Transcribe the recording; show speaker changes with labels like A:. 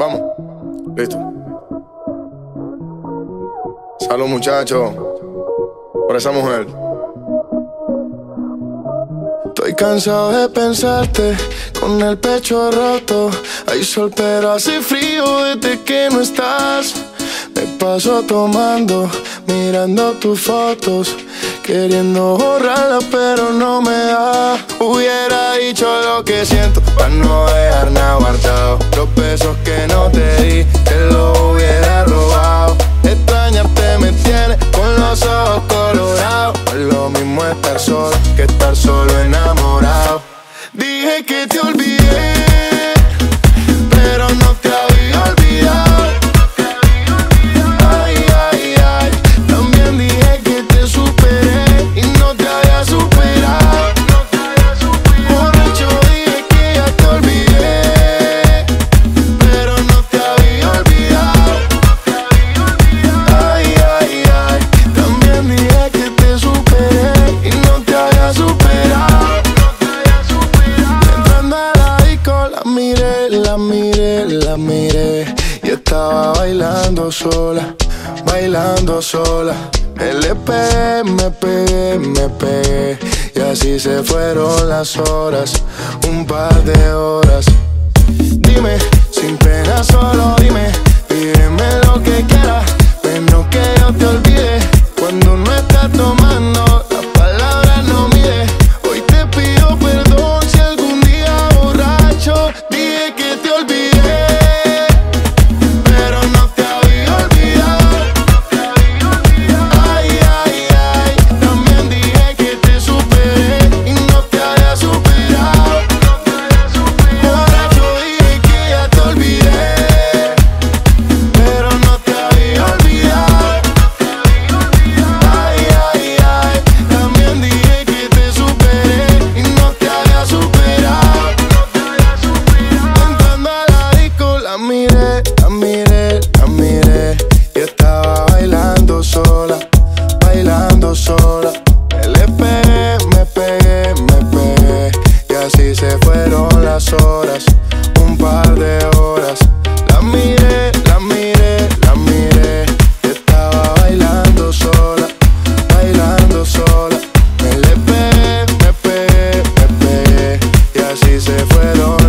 A: Vamos, listo. Salud, muchachos, por esa mujer. Estoy cansado de pensarte con el pecho roto. Hay sol, pero hace frío desde que no estás. Me paso tomando, mirando tus fotos. Queriendo borrarla, pero no me da. Hubiera dicho lo que siento, para no dejar nada guardado. Los besos que no te di, te lo hubiera robado. Extrañarte me tiene con los ojos colorados. es lo mismo estar solo que estar solo enamorado. Dije que te olvidé. Bailando sola, bailando sola. LP, me pegué, me pegué. Y así se fueron las horas, un par de horas. Dime, así se fueron